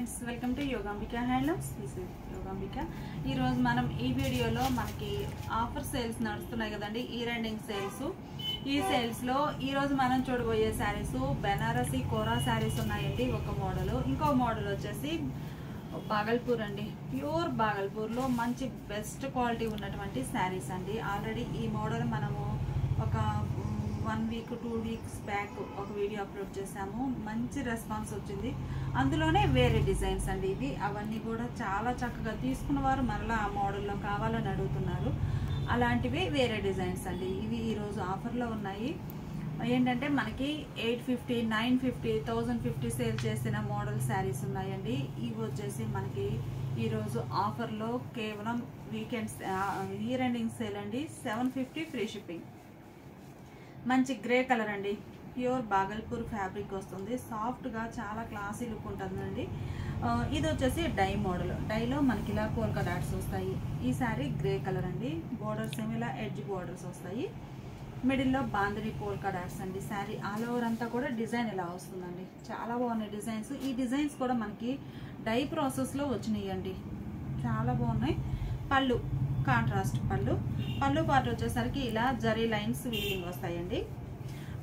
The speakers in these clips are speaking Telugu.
Friends welcome to Yogambika handlooms this is Yogambika ఈరోజు మనం ఈ వీడియోలో మనకి ఆఫర్ సేల్స్ నడుస్తున్నాయి కదండి ఈ రెండింగ్ సేల్స్ ఈ సేల్స్లో ఈరోజు మనం చూడబోయే శారీస్ బెనారసి కోరా శారీస్ ఉన్నాయండి ఒక మోడల్ ఇంకో మోడల్ వచ్చేసి బాగల్పూర్ అండి. ప్యూర్ బాగల్పూర్లో మంచి బెస్ట్ క్వాలిటీ ఉన్నటువంటి శారీస్ అండి. ఆల్రెడీ ఈ మోడల్ మనము ఒక one week two weeks back ఒక వీడియో అప్లోడ్ చేశాము. మంచి రెస్పాన్స్ వచ్చింది. అందులోనే వేరే డిజైన్స్ అండి ఇవి. అవన్నీ కూడా చాలా చక్కగా తీసుకున్న వారు మరలా ఆ మోడల్లో కావాలని అడుగుతున్నారు. అలాంటివి వేరే డిజైన్స్ అండి. ఇవి ఈరోజు ఆఫర్లో ఉన్నాయి. ఏంటంటే మనకి eight fifty nine fifty thousand fifty sale చేసిన మోడల్ శారీస్ ఉన్నాయండి. ఇవి వచ్చేసి మనకి ఈరోజు ఆఫర్లో కేవలం వీకెండ్స్ ఇయర్ ఎండింగ్ సేల్ అండి. Seven fifty free shipping. మంచి గ్రే కలర్ అండి. ప్యూర్ బాగల్పూర్ ఫ్యాబ్రిక్ వస్తుంది. సాఫ్ట్గా చాలా క్లాసీ లుక్ ఉంటుందండి. ఇది వచ్చేసి డై మోడల్. డైలో మనకి ఇలా కోల్కా డాట్స్ వస్తాయి. ఈ శారీ గ్రే కలర్ అండి. బోర్డర్స్ ఏమి ఇలా ఎడ్జ్ బోర్డర్స్ వస్తాయి. మిడిల్లో బాందరి పోల్కా డాట్స్ అండి. శారీ ఆల్ ఓవర్ అంతా కూడా డిజైన్ ఇలా వస్తుందండి. చాలా బాగున్నాయి డిజైన్స్. ఈ డిజైన్స్ కూడా మనకి డై ప్రాసెస్లో వచ్చినాయి అండి చాలా బాగున్నాయి. పళ్ళు. కాంట్రాస్ట్ పళ్ళు. పళ్ళు పార్ట్ వచ్చేసరికి ఇలా జరీ లైన్స్ వీవింగ్ వస్తాయండి.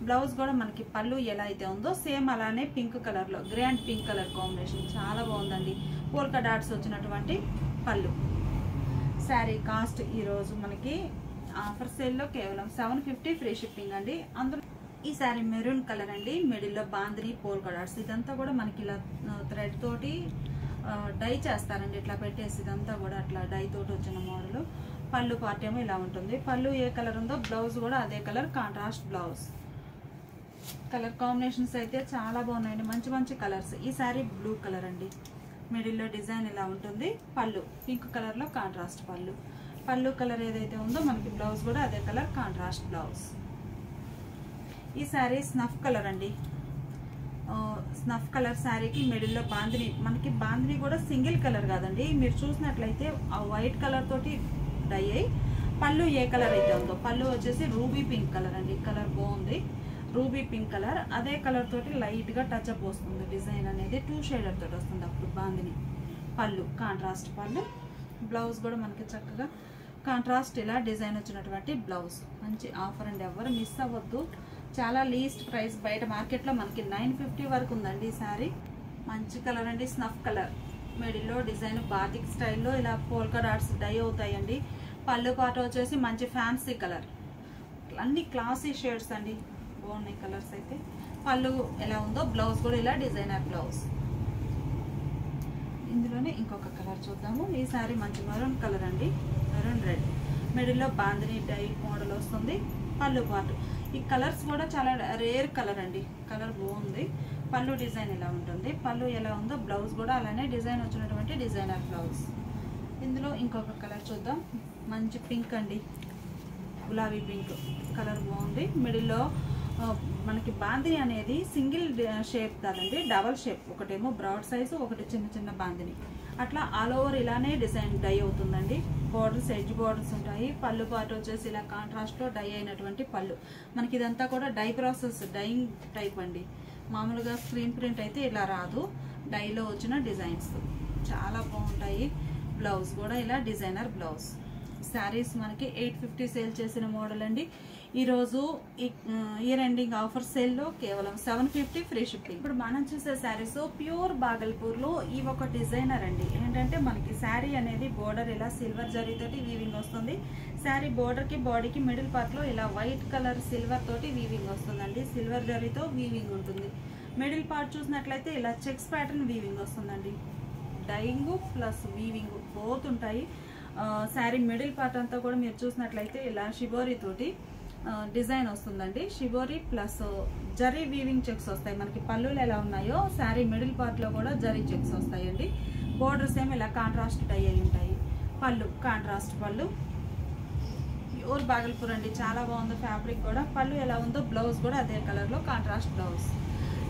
బ్లౌజ్ కూడా మనకి పళ్ళు ఎలా అయితే ఉందో సేమ్ అలానే పింక్ కలర్లో grey and pink colour combination చాలా బాగుందండి. పోల్కా డాట్స్ వచ్చినటువంటి పళ్ళు. శారీ కాస్ట్ ఈరోజు మనకి ఆఫర్ సేల్లో కేవలం సెవెన్ ఫిఫ్టీ ఫ్రీ షిప్పింగ్ అండి. అందులో ఈ శారీ మెరూన్ కలర్ అండి. మిడిల్లో బాంద్రీ పోల్కా డాట్స్. ఇదంతా కూడా మనకి ఇలా థ్రెడ్ తోటి డై చేస్తారండి. ఇట్లా పెట్టేసి ఇదంతా కూడా అట్లా డై తోటి వచ్చిన మోడల్. పళ్ళు పార్ట్ ఏమో ఇలా ఉంటుంది. పళ్ళు ఏ కలర్ ఉందో బ్లౌజ్ కూడా అదే colour contrast blouse. Colour combinations అయితే చాలా బాగున్నాయండి. మంచి మంచి కలర్స్. ఈ శారీ బ్లూ కలర్ అండి. మిడిల్లో డిజైన్ ఇలా ఉంటుంది. పళ్ళు. పింక్ కలర్లో కాంట్రాస్ట్ పళ్ళు. పళ్ళు కలర్ ఏదైతే ఉందో మనకి బ్లౌజ్ కూడా అదే కలర్ కాంట్రాస్ట్ బ్లౌజ్. ఈ శారీ స్నఫ్ కలర్ అండి. స్నఫ్ కలర్ శారీకి మిడిల్లో బాందిని మనకి బాందిని కూడా సింగిల్ కలర్ కాదండి. మీరు చూసినట్లయితే ఆ వైట్ కలర్ తోటి డై అయ్యి పళ్ళు ఏ కలర్ అయితే ఉందో పళ్ళు వచ్చేసి రూబీ పింక్ కలర్ అండి. కలర్ బాగుంది. Ruby pink colour. అదే కలర్ తోటి లైట్గా టచ్ అప్ వస్తుంది డిజైన్ అనేది. టూ షేడర్ తోటి వస్తుంది అప్పుడు బాందిని. పళ్ళు కాంట్రాస్ట్ పళ్ళు. బ్లౌజ్ కూడా మనకి చక్కగా కాంట్రాస్ట్ ఇలా డిజైన్ వచ్చినటువంటి బ్లౌజ్. మంచి ఆఫర్ అండి. ఎవరు మిస్ అవ్వద్దు. చాలా లీస్ట్ ప్రైస్ బయట మార్కెట్లో మనకి నైన్ ఫిఫ్టీ వరకు ఉందండి ఈ శారీ మంచి కలర్ అండి స్నఫ్ కలర్ మిడిల్లో డిజైన్ బాతిక్ స్టైల్లో ఇలా పోల్కా డాట్స్ డై అవుతాయండి. పళ్ళు పాట వచ్చేసి మంచి ఫ్యాన్సీ కలర్ అన్ని క్లాసీ షేడ్స్ అండి. బాగున్నాయి కలర్స్ అయితే. పళ్ళు ఎలా ఉందో బ్లౌజ్ కూడా ఇలా డిజైనర్ బ్లౌజ్ ఇందులోనే ఇంకొక కలర్ చూద్దాము. ఈ సారీ మంచి మెరూన్ కలర్ అండి. మెరూన్ రెడ్ మిడిల్లో బాందిని డై మోడల్ వస్తుంది. పళ్ళు పాటు. ఈ కలర్స్ కూడా చాలా రేర్ కలర్ అండి. కలర్ బాగుంది. పళ్ళు డిజైన్ ఇలా ఉంటుంది? పళ్ళు ఎలా ఉందో బ్లౌజ్ కూడా అలానే డిజైన్ వచ్చినటువంటి డిజైనర్ బ్లౌజ్. ఇందులో ఇంకొక కలర్ చూద్దాం. మంచి పింక్ అండి. గులాబీ పింక్ కలర్ బాగుంది. మిడిల్లో మనకి బాందిని అనేది సింగిల్ షేప్ కాదండి. Double shape. ఒకటేమో బ్రాడ్ సైజు ఒకటి చిన్న చిన్న బాందిని. అట్లా ఆల్ ఓవర్ ఇలానే డిజైన్ డై అవుతుందండి. బార్డర్స్ ఎడ్జ్ బార్డర్స్ ఉంటాయి. పళ్ళు పాటు వచ్చేసి ఇలా కాంట్రాస్ట్లో డై అయినటువంటి పళ్ళు. మనకి ఇదంతా కూడా డై ప్రాసెస్ డైయింగ్ టైప్ అండి. మామూలుగా స్క్రీన్ ప్రింట్ అయితే ఇలా రాదు. డైలో వచ్చిన డిజైన్స్ చాలా బాగుంటాయి. బ్లౌజ్ కూడా ఇలా డిజైనర్ బ్లౌజ్ శారీస్ మనకి ఎయిట్ ఫిఫ్టీ సేల్ చేసిన మోడల్ అండి. ఈరోజు ఇయర్ ఎండింగ్ ఆఫర్ సేల్లో కేవలం సెవెన్ ఫిఫ్టీ ఫ్రీ షిప్పింగ్ ఇప్పుడు మనం చూసే శారీస్ ప్యూర్ బాగల్పూర్లో ఈ ఒక డిజైనర్ అండి. ఏంటంటే మనకి శారీ అనేది బోర్డర్ ఇలా సిల్వర్ జరీతోటి వీవింగ్ వస్తుంది. శారీ బోర్డర్కి బాడీకి మిడిల్ పార్ట్లో ఇలా వైట్ కలర్ సిల్వర్ తోటి వీవింగ్ వస్తుందండి. సిల్వర్ జరీతో వీవింగ్ ఉంటుంది. మిడిల్ పార్ట్ చూసినట్లయితే ఇలా చెక్స్ ప్యాటర్న్ వీవింగ్ వస్తుందండి. డైయింగ్ ప్లస్ వీవింగ్ బోత్ ఉంటాయి. శారీ మిడిల్ పార్ట్ అంతా కూడా మీరు చూసినట్లయితే ఇలా షిబోరీ తోటి డిజైన్ వస్తుందండి. Shibori plus zari weaving checks వస్తాయి. మనకి పళ్ళులు ఎలా ఉన్నాయో శారీ మిడిల్ పార్ట్లో కూడా జరీ చెక్స్ వస్తాయండి. బోర్డర్స్ ఏమి ఇలా కాంట్రాస్ట్ అయ్యి ఉంటాయి. పళ్ళు కాంట్రాస్ట్ పళ్ళు. ప్యూర్ బాగల్పూర్ అండి. చాలా బాగుంది ఫ్యాబ్రిక్ కూడా. పళ్ళు ఎలా ఉందో బ్లౌజ్ కూడా అదే కలర్లో కాంట్రాస్ట్ బ్లౌజ్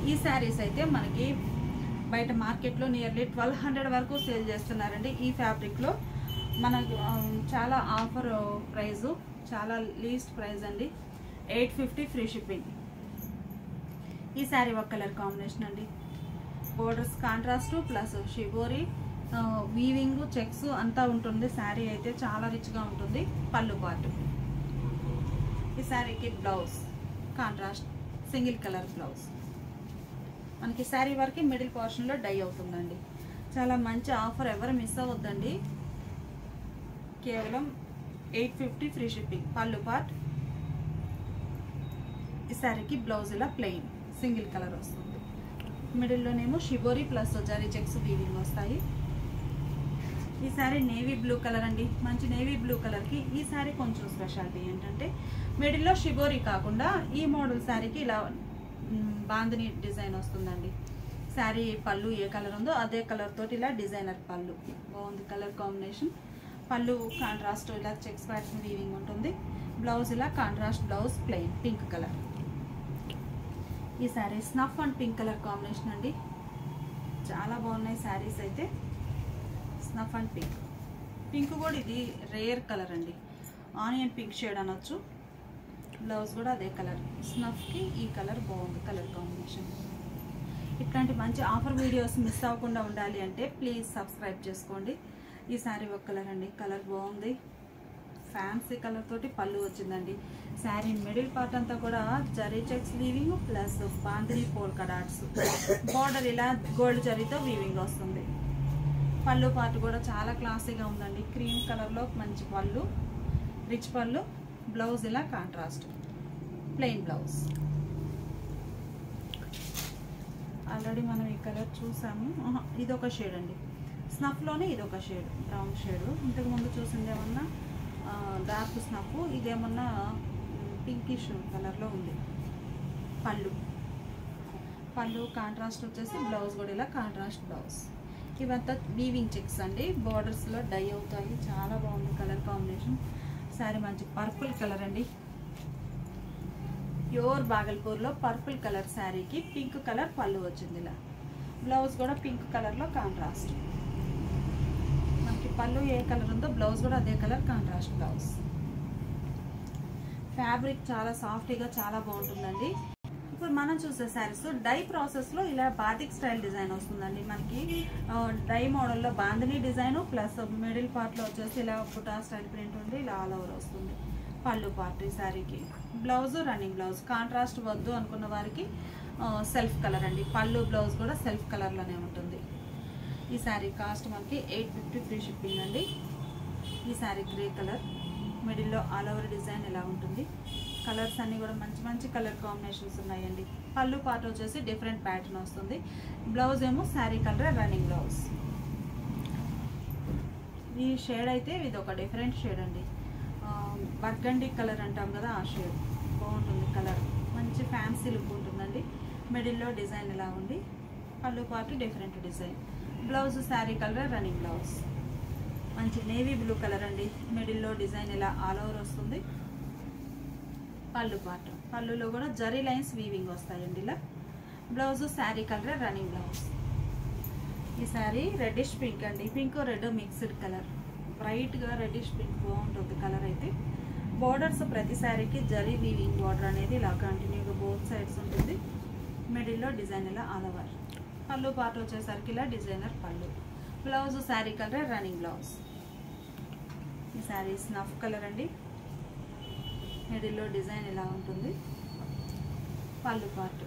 ఈ శారీస్ అయితే మనకి బయట మార్కెట్లో నియర్లీ ట్వెల్వ్ హండ్రెడ్ వరకు సేల్ చేస్తున్నారండి ఈ ఫ్యాబ్రిక్లో మనకు చాలా ఆఫర్ ప్రైజు. చాలా లీస్ట్ ప్రైస్ అండి. ఎయిట్ ఫిఫ్టీ ఫ్రీ షిప్పింగ్ ఈ శారీ ఒక కలర్ కాంబినేషన్ అండి. Borders contrast plus shibori weaving checks అంతా ఉంటుంది. శారీ అయితే చాలా రిచ్గా ఉంటుంది. పళ్ళు పాటు ఈ శారీకి blouse contrast single colour blouse మనకి శారీ వరకు మిడిల్ పోర్షన్లో డై అవుతుందండి. చాలా మంచి ఆఫర్ ఎవరు మిస్ అవ్వద్దండి. కేవలం ఎయిట్ ఫిఫ్టీ ఫ్రీ షిప్పింగ్. పళ్ళు పార్ట్. ఈ శారీకి బ్లౌజ్ ఇలా ప్లెయిన్ సింగిల్ కలర్ వస్తుంది. మిడిల్లోనేమో shibori plus zari checks weaving వస్తాయి. ఈ శారీ నేవీ బ్లూ కలర్ అండి. మంచి నేవీ బ్లూ కలర్కి ఈ శారీ కొంచెం స్పెషాలిటీ ఏంటంటే మిడిల్లో షిబోరి కాకుండా ఈ మోడల్ శారీకి ఇలా మ్, బాందిని డిజైన్ వస్తుందండి. శారీ పళ్ళు ఏ కలర్ ఉందో అదే కలర్ తోటి ఇలా డిజైనర్ పళ్ళు. బాగుంది కలర్ కాంబినేషన్ పళ్ళు కాంట్రాస్ట్ ఇలా చెక్స్ ప్యాటర్న్ వీవింగ్ ఉంటుంది. బ్లౌజ్ ఇలా contrast blouse plain pink colour ఈ sari snuff and pink colour combination అండి. చాలా బాగున్నాయి శారీస్ అయితే. స్నఫ్ అండ్ పింక్ పింక్ కూడా ఇది రేర్ కలర్ అండి. ఆనియన్ పింక్ షేడ్ అనొచ్చు. బ్లౌజ్ కూడా అదే కలర్ స్నఫ్కి ఈ కలర్ బాగుంది కలర్ కాంబినేషన్ ఇట్లాంటి మంచి ఆఫర్ వీడియోస్ మిస్ అవ్వకుండా ఉండాలి అంటే ప్లీజ్ సబ్స్క్రైబ్ చేసుకోండి. ఈ శారీ ఒక కలర్ అండి కలర్ బాగుంది. ఫ్యాన్సీ కలర్ తోటి పళ్ళు వచ్చిందండి. శారీ మిడిల్ పార్ట్ అంతా కూడా zari checks weaving plus bandhani polka dots border ఇలా గోల్డ్ జరీతో వీవింగ్ వస్తుంది. పళ్ళు పార్ట్ కూడా చాలా క్లాసీగా ఉందండి. క్రీమ్ కలర్లో మంచి పళ్ళు రిచ్ పళ్ళు బ్లౌజ్ ఇలా కాంట్రాస్ట్ ప్లెయిన్ బ్లౌజ్ ఆల్రెడీ మనం ఈ కలర్ చూసాము. ఇది ఒక షేడ్ అండి. స్నఫ్లోనే ఇది ఒక షేడ్ బ్రౌన్ షేడ్. ఇంతకుముందు చూసింది ఏమన్నా డార్క్ స్నఫ్ ఇదేమన్నా పింకిష్ కలర్లో ఉంది. పళ్ళు. పళ్ళు కాంట్రాస్ట్ వచ్చేసి బ్లౌజ్ కూడా ఇలా కాంట్రాస్ట్ బ్లౌజ్. ఇవంతా వీవింగ్ చెక్స్ అండి. బార్డర్స్లో డై అవుతాయి. చాలా బాగుంది కలర్ కాంబినేషన్. శారీ మంచి పర్పుల్ కలర్ అండి. ప్యూర్ బాగల్పూర్లో పర్పుల్ కలర్ శారీకి పింక్ కలర్ పళ్ళు వచ్చింది ఇలా. బ్లౌజ్ కూడా పింక్ కలర్లో కాంట్రాస్ట్. మనకి పళ్ళు ఏ కలర్ ఉందో బ్లౌజ్ కూడా అదే కలర్ కాంట్రాస్ట్ బ్లౌజ్. ఫ్యాబ్రిక్ చాలా సాఫ్ట్గా చాలా బాగుంటుందండి. ఇప్పుడు మనం చూసే శారీస్ డై ప్రాసెస్లో ఇలా బాతిక్ స్టైల్ డిజైన్ వస్తుందండి. మనకి డై మోడల్లో బాంధిని డిజైన్ ప్లస్ మిడిల్ పార్ట్లో వచ్చేసి ఇలా పుటా స్టైల్ ప్రింట్ ఉంది ఇలా ఆల్ ఓవర్ వస్తుంది. పళ్ళు పార్ట్ ఈ శారీకి. Blouse running blouse. కాంట్రాస్ట్ వద్దు అనుకున్న వారికి సెల్ఫ్ కలర్ అండి. పళ్ళు బ్లౌజ్ కూడా సెల్ఫ్ కలర్లోనే ఉంటుంది. ఈ శారీ కాస్ట్ మనకి ఎయిట్ ఫిఫ్టీ ఫ్రీ షిప్పింగ్ అండి. ఈ శారీ గ్రే కలర్. మిడిల్లో ఆల్ ఓవర్ డిజైన్ ఎలా ఉంటుంది. కలర్స్ అన్నీ కూడా మంచి మంచి కలర్ కాంబినేషన్స్ ఉన్నాయండి. పళ్ళు పాట వచ్చేసి డిఫరెంట్ ప్యాటర్న్ వస్తుంది. బ్లౌజ్ ఏమో శారీ కలర్ రన్నింగ్ బ్లౌజ్. ఈ షేడ్ అయితే ఇది ఒక డిఫరెంట్ షేడ్ అండి. బర్గండి కలర్ అంటాం కదా ఆ షేడ్. బాగుంటుంది కలర్. మంచి ఫ్యాన్సీ లుక్ ఉంటుందండి. మిడిల్లో డిజైన్ ఇలా ఉంది. పళ్ళు పాటు different design. Blouse sari colour running blouse. మంచి నేవీ బ్లూ కలర్ అండి. మిడిల్లో డిజైన్ ఇలా ఆల్ ఓవర్ వస్తుంది. పళ్ళు పాటు పళ్ళులో కూడా జరీ లైన్స్ వీవింగ్ వస్తాయండి ఇలా. Blouse sari colour running blouse. ఈ శారీ రెడ్డిష్ పింక్ అండి. Pink red mixed colour. బ్రైట్గా రెడ్డిష్ పింక్ బాగుంటుంది కలర్ అయితే. బోర్డర్స్ ప్రతి శారీకి జరీ వీవింగ్ బార్డర్ అనేది ఇలా కంటిన్యూగా బోత్ సైడ్స్ ఉంటుంది. మిడిల్లో డిజైన్ ఇలా ఆల్ ఓవర్ పళ్ళు పార్ట్ వచ్చేసరికి ఇలా డిజైనర్ పళ్ళు. Blouse sari colour running blouse ఈ శారీ స్నఫ్ కలర్ అండి. మిడిల్లో డిజైన్ ఇలా ఉంటుంది. పళ్ళు పార్ట్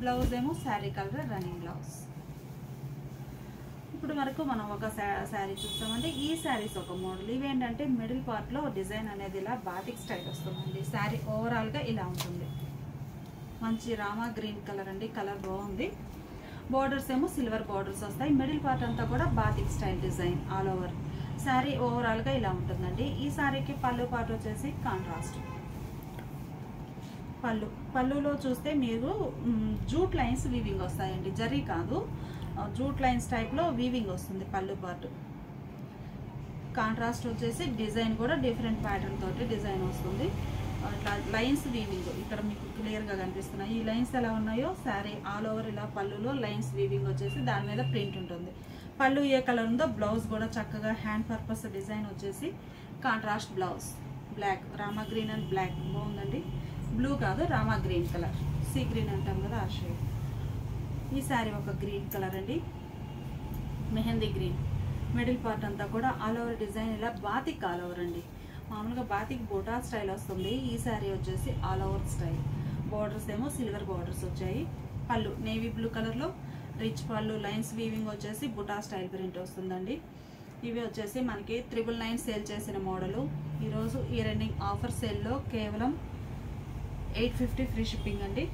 బ్లౌజ్ ఏమో శారీ కలర్ రన్నింగ్ బ్లౌజ్ ఇప్పుడు వరకు మనం ఒక శారీ చూస్తామండి ఈ శారీస్ ఒక మోడల్ ఇవేంటంటే మిడిల్ పార్ట్లో డిజైన్ అనేది ఇలా బాతిక్ స్టైల్ వస్తుందండి. శారీ ఓవరాల్గా ఇలా ఉంటుంది. మంచి రామా గ్రీన్ కలర్ అండి. కలర్ బాగుంది. బోర్డర్స్ ఏమో సిల్వర్ బార్డర్స్ వస్తాయి. మిడిల్ పార్ట్ అంతా కూడా batik style design all over sari ఓవరాల్గా ఇలా ఉంటుందండి. ఈ శారీకి పళ్ళు పార్ట్ వచ్చేసి కాంట్రాస్ట్ పళ్ళు. పళ్ళులో చూస్తే మీరు జూట్ లైన్స్ వీవింగ్ వస్తాయండి. జరీ కాదు. జూట్ లైన్స్ టైప్లో వీవింగ్ వస్తుంది పళ్ళు పార్ట్ కాంట్రాస్ట్ వచ్చేసి డిజైన్ కూడా డిఫరెంట్ ప్యాటర్న్ తోటి డిజైన్ వస్తుంది. Lines weaving. ఇక్కడ మీకు క్లియర్గా కనిపిస్తున్నాయి. ఈ లైన్స్ ఎలా ఉన్నాయో శారీ ఆల్ ఓవర్ ఇలా పళ్ళులో లైన్స్ వీవింగ్ వచ్చేసి దాని మీద ప్రింట్ ఉంటుంది. పళ్ళు ఏ కలర్ ఉందో బ్లౌజ్ కూడా చక్కగా హ్యాండ్ పర్పస్ డిజైన్ వచ్చేసి contrast blouse. Black Rama green and black బాగుందండి. బ్లూ కాదు Rama green colour. Sea green అంటాం కదా ఆ షేడ్ ఈ శారీ ఒక గ్రీన్ కలర్ అండి. మెహందీ గ్రీన్. మిడిల్ పార్ట్ అంతా కూడా ఆల్ ఓవర్ డిజైన్ ఇలా బాతిక్ ఆల్ ఓవర్ అండి. మామూలుగా బాతికి బోటా స్టైల్ వస్తుంది. ఈ శారీ వచ్చేసి ఆల్ ఓవర్ స్టైల్. బోర్డర్స్ ఏమో సిల్వర్ బార్డర్స్ వచ్చాయి. పళ్ళు నేవీ బ్లూ కలర్లో. రిచ్ పళ్ళు లైన్స్ వీవింగ్ వచ్చేసి బుటా స్టైల్ ప్రింట్ వస్తుందండి. ఇవి వచ్చేసి మనకి త్రిబుల్ నైన్ సేల్ చేసిన మోడలు. ఈరోజు ఈ రన్నింగ్ ఆఫర్ సేల్లో కేవలం ఎయిట్ ఫిఫ్టీ ఫ్రీ షిప్పింగ్ అండి.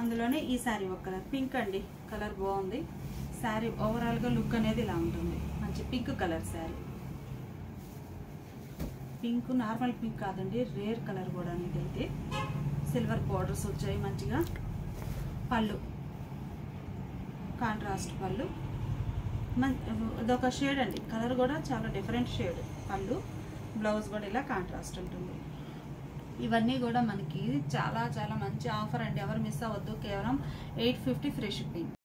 అందులోనే ఈ శారీ ఒక కలర్ పింక్ అండి. కలర్ బాగుంది. శారీ ఓవరాల్గా లుక్ అనేది ఇలా ఉంటుంది. మంచి pink colour sari pink normal pink కాదండి రేర్ కలర్ కూడా ఇదైతే. సిల్వర్ బార్డర్స్ వచ్చాయి మంచిగా. పళ్ళు. కాంట్రాస్ట్ పళ్ళు. ఇదొక షేడ్ అండి. కలర్ కూడా చాలా డిఫరెంట్ షేడ్. పళ్ళు బ్లౌజ్ కూడా ఇలా కాంట్రాస్ట్ ఉంటుంది. ఇవన్నీ కూడా మనకి చాలా చాలా మంచి ఆఫర్ అండి. ఎవరు మిస్ అవ్వద్దు. కేవలం ఎయిట్ ఫిఫ్టీ ఫ్రీ షిప్పింగ్.